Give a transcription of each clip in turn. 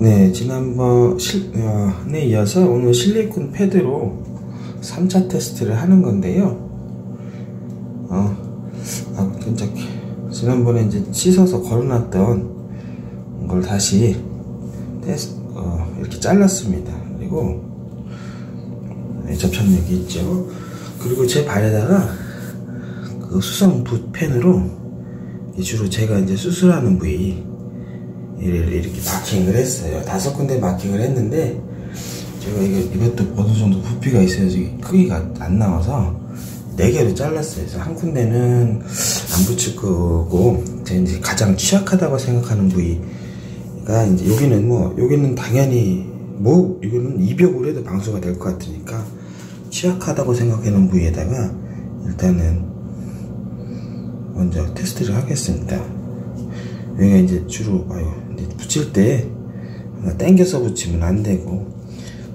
네, 지난번 실, 어, 네, 이어서 오늘 실리콘 패드로 3차 테스트를 하는 건데요. 어, 아, 진짜, 지난번에 이제 씻어서 걸어놨던 걸 다시 테스트, 어, 이렇게 잘랐습니다. 그리고, 네, 접착력이 있죠. 그리고 제 발에다가 그 수성 붓펜으로 주로 제가 이제 수술하는 부위, 이렇게 마킹을 했어요. 다섯 군데 마킹을 했는데 제가 이거 이것도 어느 정도 부피가 있어야지 크기가 안 나와서 네 개로 잘랐어요. 그래서 한 군데는 안 붙일 거고 제가 이제 가장 취약하다고 생각하는 부위가 이제 여기는 뭐 여기는 당연히 뭐 이거는 이벽으로 해도 방수가 될 것 같으니까 취약하다고 생각하는 부위에다가 일단은 먼저 테스트를 하겠습니다. 여기가 이제 주로 아유 붙일 때 당겨서 붙이면 안 되고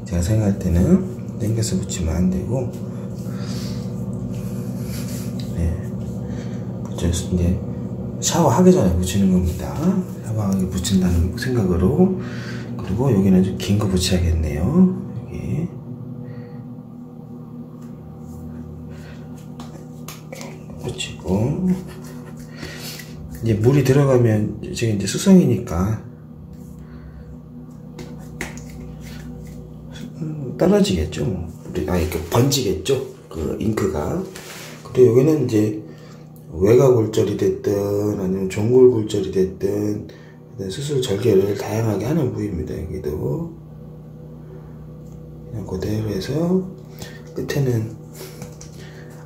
제가 생각할 때는 당겨서 붙이면 안 되고 네. 붙여서 이제 샤워하기 전에 붙이는 겁니다. 샤워하기 붙인다는 생각으로. 그리고 여기는 좀 긴 거 붙여야겠네요. 여기. 붙이고. 이제 물이 들어가면 지금 이제 수성이니까 떨어지겠죠. 뭐. 아, 이렇게 번지겠죠. 그 잉크가. 그리고 여기는 이제 외곽 골절이 됐든 아니면 종골 골절이 됐든 수술 절개를 다양하게 하는 부위입니다. 여기도 그냥 그대로 해서 끝에는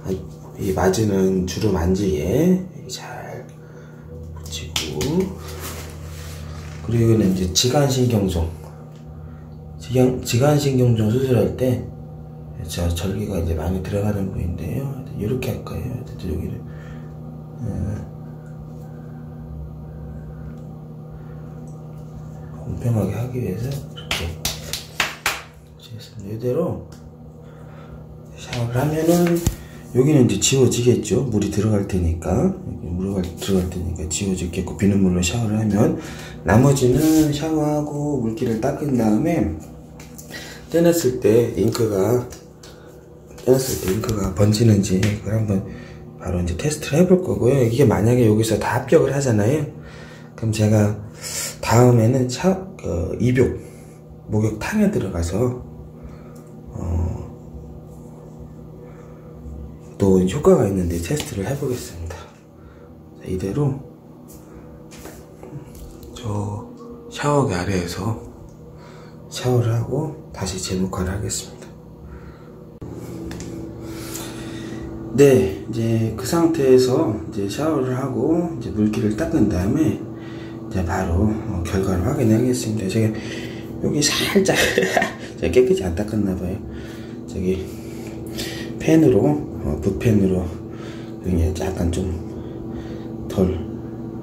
아, 이 마주는 주름 안지에 잘 붙이고 그리고 이제 지간신경종 지간, 지간신경종 수술할 때, 저 절개가 이제 많이 들어가는 부위인데요. 이렇게 할 거예요. 여기를. 어, 공평하게 하기 위해서 이렇게. 이대로 샤워를 하면은 여기는 이제 지워지겠죠. 물이 들어갈 테니까. 물이 들어갈 테니까 지워지겠고, 비눗물로 샤워를 하면, 나머지는 샤워하고 물기를 닦은 다음에, 떼냈을 때 잉크가 떼냈을 때 잉크가 번지는지 그걸 한번 바로 이제 테스트를 해볼 거고요. 이게 만약에 여기서 다 합격을 하잖아요. 그럼 제가 다음에는 차, 그 입욕 목욕탕에 들어가서 어, 또 효과가 있는데 테스트를 해보겠습니다. 이대로 저 샤워기 아래에서 샤워를 하고 다시 재녹화를 하겠습니다. 네, 이제 그 상태에서 이제 샤워를 하고 이제 물기를 닦은 다음에 이제 바로 어, 결과를 확인하겠습니다. 제가 여기 살짝 제가 깨끗이 안 닦았나 봐요. 저기 펜으로 어, 붓펜으로 그냥 약간 좀 덜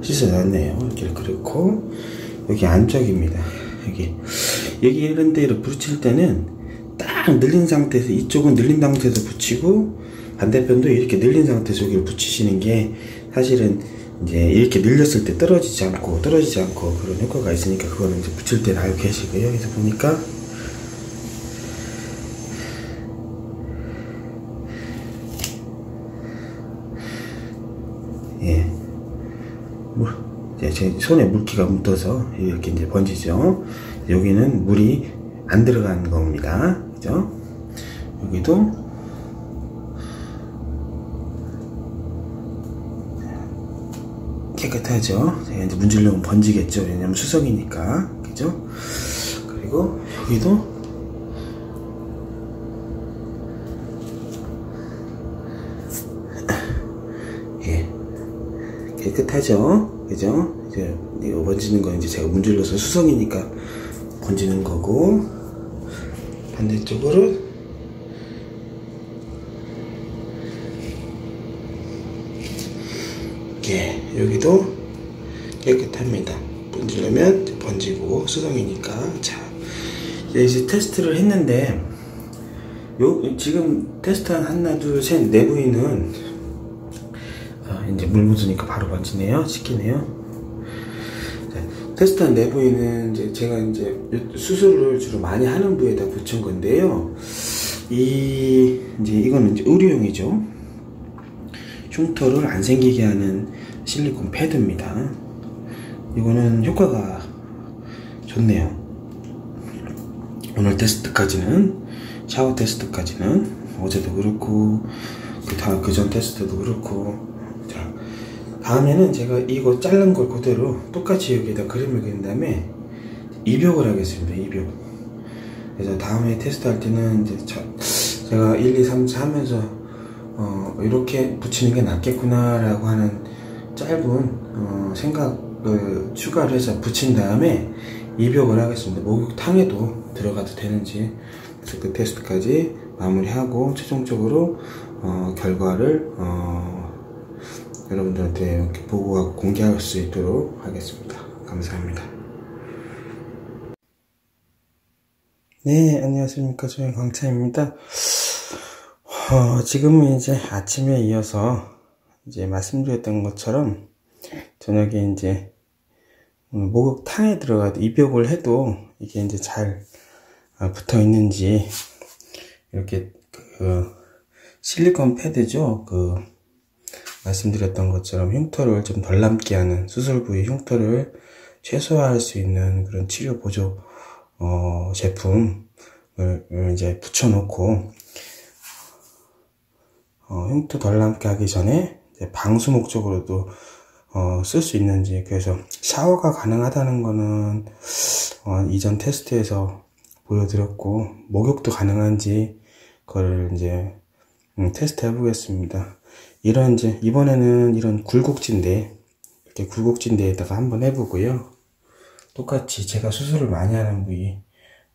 씻어놨네요. 이렇게 그렇고 여기 안쪽입니다. 여기 여기 이런 데를 붙일 때는 딱 늘린 상태에서 이쪽은 늘린 상태에서 붙이고 반대편도 이렇게 늘린 상태에서 여기를 붙이시는 게 사실은 이제 이렇게 늘렸을 때 떨어지지 않고 떨어지지 않고 그런 효과가 있으니까 그거는 이제 붙일 때는 알고 계시고요. 여기서 보니까 예. 물, 제 손에 물기가 묻어서 이렇게 이제 번지죠. 여기는 물이 안 들어가는 겁니다. 그죠? 여기도 깨끗하죠. 제가 이제 문질러면 번지겠죠. 왜냐면 수성이니까. 그죠? 그리고 여기도 예. 깨끗하죠. 그죠? 이제 이거 번지는 건 이제 제가 문질러서 수성이니까 번지는 거고 반대쪽으로 예, 여기도 깨끗합니다. 번지려면 번지고 수성이니까 자 이제 테스트를 했는데 요 지금 테스트한 하나 둘셋 내부인은 아, 이제 물 묻으니까 바로 번지네요. 시키네요. 테스트한 내부에는 이제 제가 이제 수술을 주로 많이 하는 부에다 붙인 건데요. 이 이제 이거는 이제 의료용이죠. 흉터를 안 생기게 하는 실리콘 패드입니다. 이거는 효과가 좋네요. 오늘 테스트까지는 샤워 테스트까지는 어제도 그렇고 그 다음 그 전 테스트도 그렇고 자 다음에는 제가 이거 자른 걸 그대로 똑같이 여기에다 그림을 그린 다음에 입욕을 하겠습니다 입욕. 그래서 다음에 테스트 할 때는 이제 제가 1, 2, 3, 4 하면서 어 이렇게 붙이는 게 낫겠구나 라고 하는 짧은 어 생각을 추가를 해서 붙인 다음에 입욕을 하겠습니다. 목욕탕에도 들어가도 되는지. 그래서 그 테스트까지 마무리하고 최종적으로 어, 결과를 어, 여러분들한테 이렇게 보고하고 공개할 수 있도록 하겠습니다. 감사합니다. 네, 안녕하십니까. 저희 광차입니다. 어, 지금은 이제 아침에 이어서 이제 말씀드렸던 것처럼 저녁에 이제 목욕탕에 들어가도 입욕을 해도 이게 이제 잘 아, 붙어 있는지 이렇게 그 실리콘 패드죠. 그 말씀드렸던 것처럼 흉터를 좀 덜 남게 하는 수술 부위 흉터를 최소화할 수 있는 그런 치료 보조 어, 제품을 이제 붙여놓고 어, 흉터 덜 남게 하기 전에 방수 목적으로도 어, 쓸 수 있는지 그래서 샤워가 가능하다는 거는 어, 이전 테스트에서 보여드렸고 목욕도 가능한지 그걸 이제 음, 테스트 해보겠습니다. 이런 이제 이번에는 이런 굴곡진데 이렇게 굴곡진데에다가 한번 해보고요. 똑같이 제가 수술을 많이 하는 부위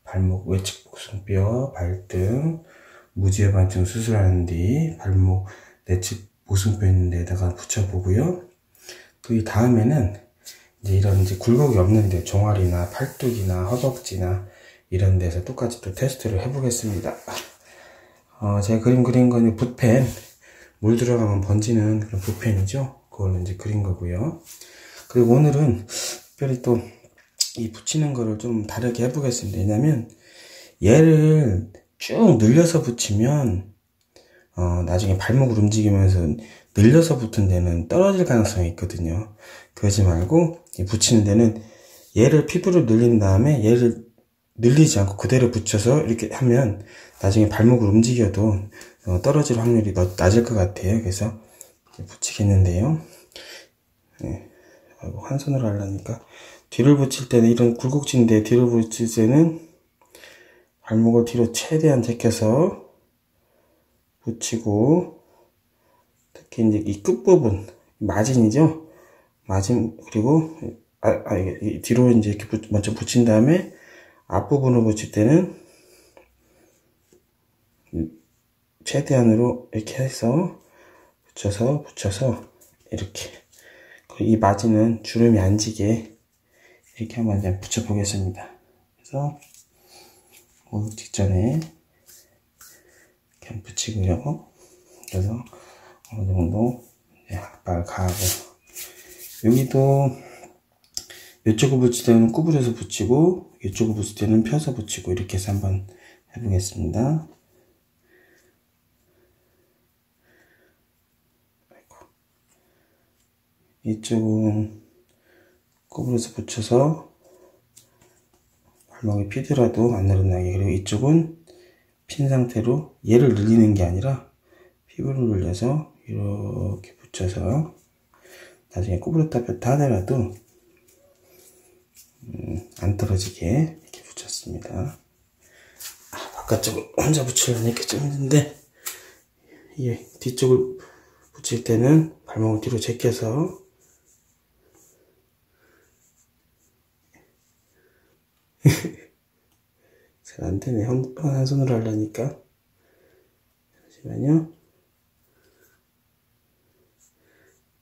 발목 외측 복숭뼈, 발등, 무지외반증 수술하는 뒤 발목 내측 보승뼈 있는 데다가 붙여보고요. 그 다음에는 이제 이런 이제 굴곡이 없는데 종아리나 팔뚝이나 허벅지나 이런 데서 똑같이 또 테스트를 해보겠습니다. 어, 제가 그림 그린 거는 붓펜 물 들어가면 번지는 그런 붓펜이죠. 그걸로 이제 그린 거고요. 그리고 오늘은 특별히 또 이 붙이는 거를 좀 다르게 해보겠습니다. 왜냐면 얘를 쭉 늘려서 붙이면 어, 나중에 발목을 움직이면서 늘려서 붙은 데는 떨어질 가능성이 있거든요. 그러지 말고 붙이는 데는 얘를 피부를 늘린 다음에 얘를 늘리지 않고 그대로 붙여서 이렇게 하면 나중에 발목을 움직여도 어, 떨어질 확률이 낮을 것 같아요. 그래서 붙이겠는데요. 네. 한 손으로 하려니까 뒤를 붙일 때는 이런 굴곡진데 뒤를 붙일 때는 발목을 뒤로 최대한 제껴서 붙이고 특히 이제 이 끝부분 마진이죠 마진 그리고 아, 아 뒤로 이제 이렇게 붙, 먼저 붙인 다음에 앞부분을 붙일 때는 최대한으로 이렇게 해서 붙여서 붙여서 이렇게. 이 마진은 주름이 안 지게 이렇게 한번 이제 붙여 보겠습니다. 그래서 오 직전에 이렇게 붙이고요. 그래서 어느 정도 압박을 가하고. 여기도 이쪽을 붙일 때는 구부려서 붙이고 이쪽을 붙일 때는 펴서 붙이고 이렇게 해서 한번 해보겠습니다. 이쪽은 구부려서 붙여서 발목이 피더라도 안 늘어나게 그리고 이쪽은 핀 상태로 얘를 늘리는 게 아니라 피부를 늘려서 이렇게 붙여서 나중에 구부렸다 폈다 하더라도 음, 안 떨어지게 이렇게 붙였습니다. 아, 바깥쪽을 혼자 붙이려니까 좀 힘든데 이게 뒤쪽을 붙일 때는 발목을 뒤로 제껴서 잘 안 되네 한 손으로 하려니까 잠시만요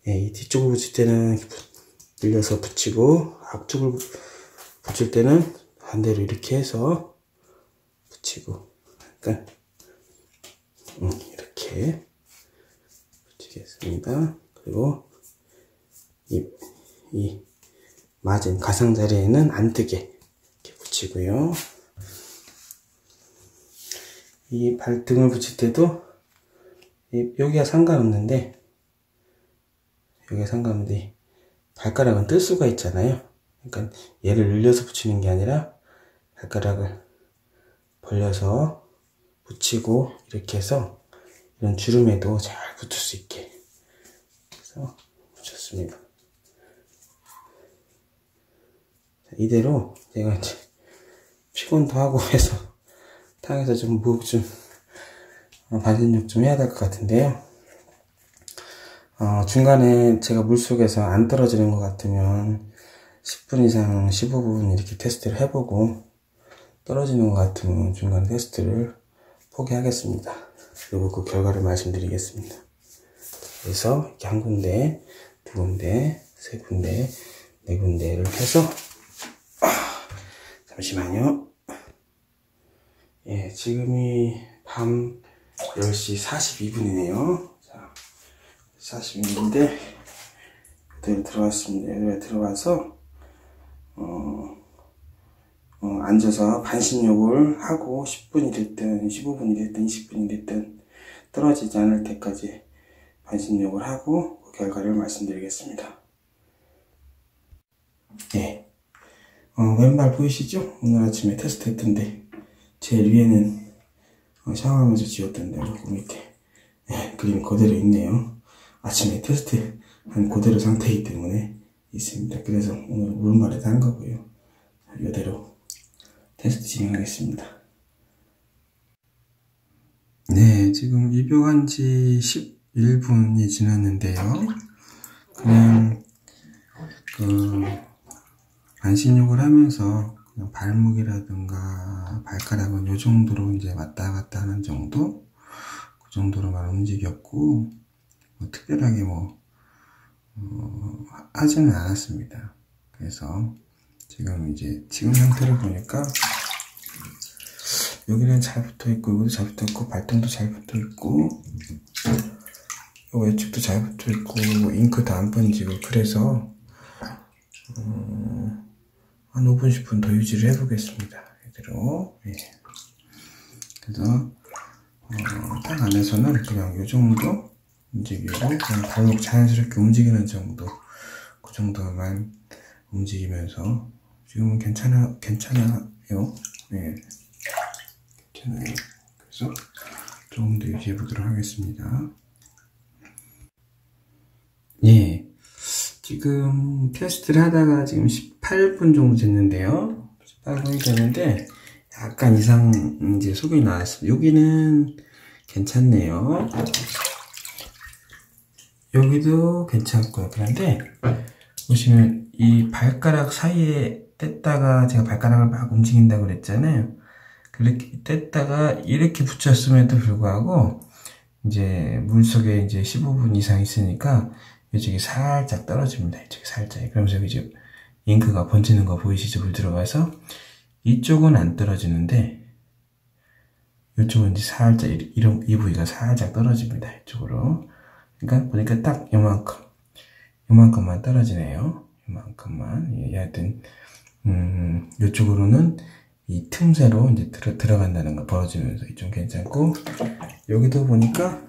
예, 이 뒤쪽을 붙일 때는 늘려서 붙이고 앞쪽을 붙일 때는 반대로 이렇게 해서 붙이고 그러니까 음, 이렇게 붙이겠습니다. 그리고 이, 이 맞은 가상자리에는 안 뜨게 이렇게 붙이고요. 이 발등을 붙일 때도 여기가 상관없는데 여기가 상관없는데 발가락은 뜰 수가 있잖아요. 그러니까 얘를 늘려서 붙이는 게 아니라 발가락을 벌려서 붙이고 이렇게 해서 이런 주름에도 잘 붙을 수 있게 해서 붙였습니다. 이대로 제가 이제 피곤도 하고 해서 탕에서 좀 무흡 좀 어, 반신욕 좀 해야 될 것 같은데요. 어, 중간에 제가 물속에서 안 떨어지는 것 같으면 10분 이상 15분 이렇게 테스트를 해보고 떨어지는 것 같으면 중간 테스트를 포기하겠습니다. 그리고 그 결과를 말씀드리겠습니다. 그래서 이렇게 한 군데, 두 군데, 세 군데, 네 군데를 해서 아, 잠시만요. 예, 지금이 밤 10시 42분이네요. 자, 42분인데 그대로 들어왔습니다. 여기에 들어가서 어, 어, 앉아서 반신욕을 하고 10분이 됐든 15분이 됐든 20분이 됐든 떨어지지 않을 때까지 반신욕을 하고 그 결과를 말씀드리겠습니다. 예. 어, 왼발 보이시죠? 오늘 아침에 테스트 했던데 제일 위에는 어, 샤워하면서 지웠던데 그 밑에 예, 그림 그대로 있네요. 아침에 테스트 한 그대로 상태이기 때문에 있습니다. 그래서 오늘 오른발에도 한 거고요. 이대로 테스트 진행하겠습니다. 네, 지금 입욕한 지 11분이 지났는데요. 그냥 그 안신욕을 하면서 그냥 발목이라든가 발가락은 이 정도로 이제 왔다 갔다 하는 정도 그 정도로만 움직였고 뭐 특별하게 뭐 어, 하지는 않았습니다. 그래서 지금 이제 지금 상태를 보니까 여기는 잘 붙어 있고 여기도 잘 붙어 있고 발등도 잘 붙어 있고 요 왼쪽도 잘 붙어 있고 잉크도 안 번지고 그래서 음, 한 5분 10분 더 유지를 해보겠습니다. 이대로 예. 그래서 어, 딱 안에서는 그냥 요 정도 움직이고 그냥 발목 자연스럽게 움직이는 정도 그 정도만 움직이면서 지금은 괜찮아, 괜찮아요. 네. 괜찮아요. 그래서 조금 더 유지해 보도록 하겠습니다. 예. 지금 테스트를 하다가 지금 18분 정도 됐는데요. 18분이 됐는데 약간 이상 이제 소견이 나왔습니다. 여기는 괜찮네요. 여기도 괜찮고요. 그런데 보시면 이 발가락 사이에 뗐다가 제가 발가락을 막 움직인다고 그랬잖아요. 그렇게 뗐다가 이렇게 붙였음에도 불구하고 이제 물 속에 이제 15분 이상 있으니까 이쪽이 살짝 떨어집니다. 이쪽이 살짝. 그러면서 이제 잉크가 번지는 거 보이시죠? 물 들어가서 이쪽은 안 떨어지는데 이쪽은 이제 살짝 이런 이 부위가 살짝 떨어집니다. 이쪽으로. 그러니까 보니까 딱 요만큼 요만큼만 떨어지네요. 요만큼만. 예, 하여튼 음, 이쪽으로는 이 틈새로 이제 들어, 들어간다는 거 벌어지면서 좀 괜찮고 여기도 보니까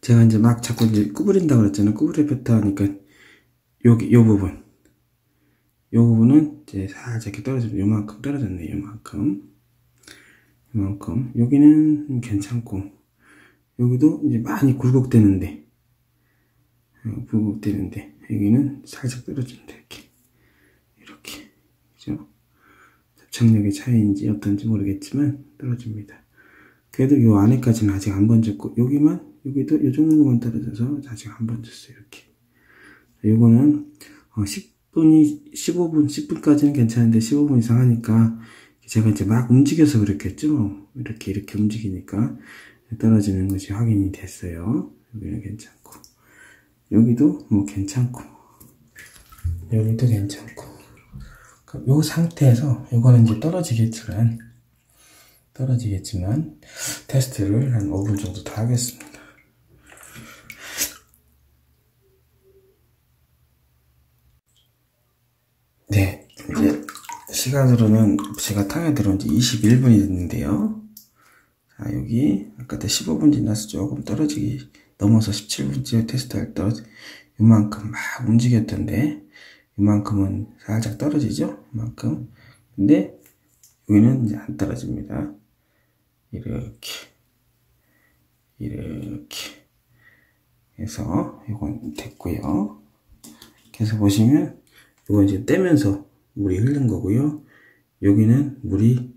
제가 이제 막 자꾸 이제 구부린다고 그랬잖아요. 구부려 뺐다 하니까 여기 요 부분 요 부분은 이제 살짝 이렇게 떨어져 요만큼 떨어졌네 요만큼 요만큼 여기는 괜찮고 여기도 이제 많이 굴곡되는데 어, 굴곡되는데 여기는 살짝 떨어진다 이렇게 그죠? 접착력의 차이인지 어떤지 모르겠지만 떨어집니다. 그래도 이 안에까지는 아직 안 번졌고 여기만 여기도 이 정도만 떨어져서 아직 안 번졌어요. 이렇게. 이거는 10 분이 15분 10분까지는 괜찮은데 15분 이상 하니까 제가 이제 막 움직여서 그렇겠죠. 뭐. 이렇게 이렇게 움직이니까 떨어지는 것이 확인이 됐어요. 여기는 괜찮고 여기도 뭐 괜찮고 여기도 괜찮고 이 상태에서 이거는 이제 떨어지겠지만 떨어지겠지만 테스트를 한 5분 정도 더 하겠습니다. 시간으로는 제가 탕에 들어온 지 21분이 됐는데요. 자, 여기 아까 때 15분 지나서 조금 떨어지기 넘어서 17분째 테스트할 때 이만큼 막 움직였던데 이만큼은 살짝 떨어지죠? 이만큼. 근데 여기는 이제 안 떨어집니다. 이렇게 이렇게 해서 이건 됐고요. 그래서 보시면 이건 이제 떼면서 물이 흐른 거고요. 여기는 물이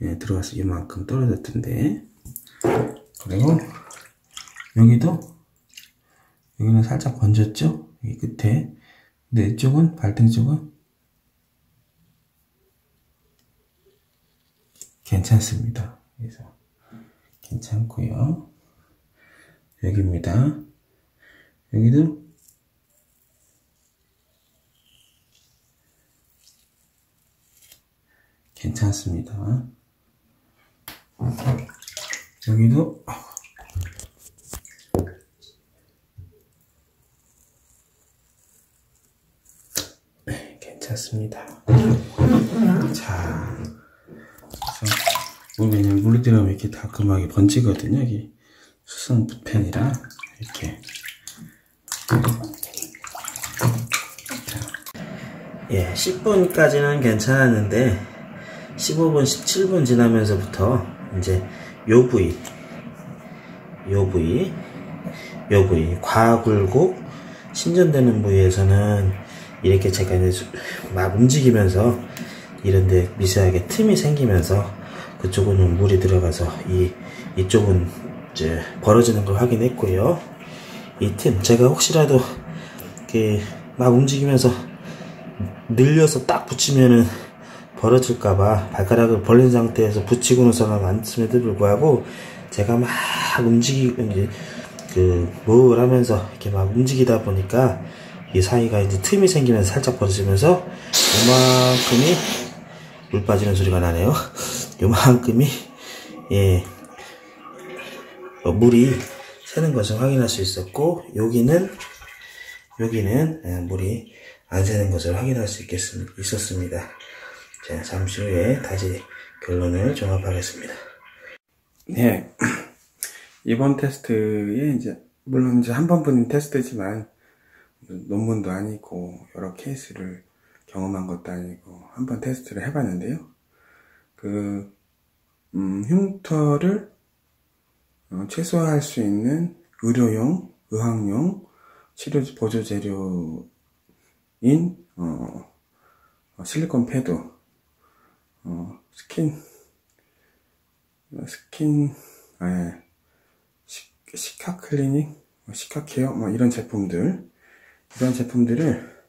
예, 들어가서 이만큼 떨어졌던데 그리고 여기도 여기는 살짝 번졌죠? 여기 끝에 근데 이쪽은 발등 쪽은 괜찮습니다. 그래서 괜찮고요. 여기입니다. 여기도 괜찮습니다. 여기도 네, 괜찮습니다. 자, 그래서 물이 들어가면 이렇게 다금하게 번지거든요. 여기 수성 붓펜이라 이렇게 예, 10분까지는 괜찮았는데 15분, 17분 지나면서부터 이제 요 부위, 요 부위, 요 부위, 과굴곡 신전되는 부위에서는 이렇게 제가 이제 막 움직이면서 이런데 미세하게 틈이 생기면서 그쪽은 물이 들어가서 이 이쪽은 이제 벌어지는 걸 확인했고요. 이 틈 제가 혹시라도 이렇게 막 움직이면서 늘려서 딱 붙이면은 벌어질까봐 발가락을 벌린 상태에서 붙이고는 서는 않음에도 불구하고 제가 막 움직이고 이제 그 무을 하면서 이렇게 막 움직이다 보니까 이 사이가 이제 틈이 생기면서 살짝 벌어지면서 요만큼이 물 빠지는 소리가 나네요. 요만큼이 예 어, 물이 새는 것을 확인할 수 있었고 여기는 여기는 예, 물이 안 새는 것을 확인할 수 있겠습, 있었습니다. 자, 잠시 후에 다시 결론을 종합하겠습니다. 네. 이번 테스트에 이제, 물론 이제 한 번뿐인 테스트지만, 논문도 아니고, 여러 케이스를 경험한 것도 아니고, 한 번 테스트를 해봤는데요. 그, 음, 흉터를 어, 최소화할 수 있는 의료용, 의학용, 치료 보조 재료인, 어, 실리콘 패드, 어, 스킨, 스킨, 아, 시, 시카 클리닉, 뭐 시카 케어, 뭐 이런 제품들, 이런 제품들을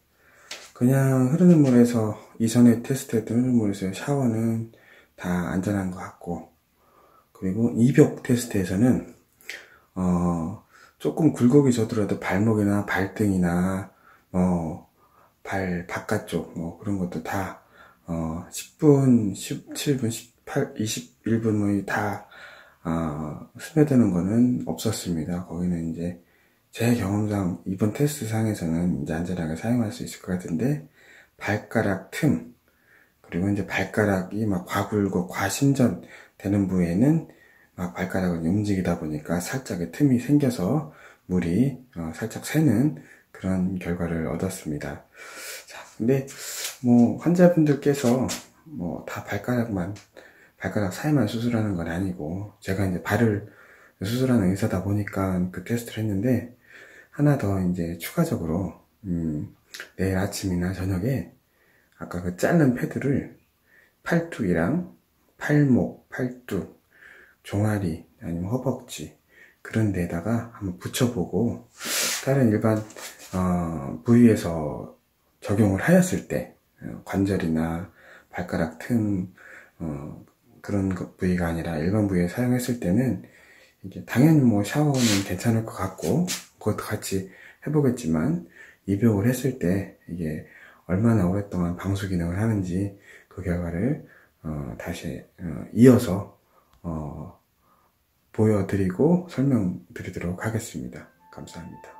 그냥 흐르는 물에서, 이전에 테스트했던 흐르는 물에서 샤워는 다 안전한 것 같고, 그리고 입욕 테스트에서는, 어, 조금 굴곡이 져더라도 발목이나 발등이나, 어, 발 바깥쪽, 뭐 그런 것도 다 어, 10분, 17분, 18, 21분 뭐 다, 어, 스며드는 거는 없었습니다. 거기는 이제 제 경험상 이번 테스트 상에서는 이제 안전하게 사용할 수 있을 것 같은데, 발가락 틈, 그리고 이제 발가락이 막 과굴고 과신전 되는 부위에는 막 발가락을 움직이다 보니까 살짝의 틈이 생겨서 물이 어, 살짝 새는 그런 결과를 얻었습니다. 자, 근데 뭐 환자분들께서 뭐 다 발가락만 발가락 사이만 수술하는 건 아니고 제가 이제 발을 수술하는 의사다 보니까 그 테스트를 했는데 하나 더 이제 추가적으로 음 내일 아침이나 저녁에 아까 그 자른 패드를 팔뚝이랑 팔목, 팔뚝, 종아리 아니면 허벅지 그런 데다가 한번 붙여보고 다른 일반 어, 부위에서 적용을 하였을 때 어, 관절이나 발가락 틈 어, 그런 부위가 아니라 일반 부위에 사용했을 때는 이게 당연히 뭐 샤워는 괜찮을 것 같고 그것도 같이 해보겠지만 입욕을 했을 때 이게 얼마나 오랫동안 방수 기능을 하는지 그 결과를 어, 다시 어, 이어서 어, 보여드리고 설명드리도록 하겠습니다. 감사합니다.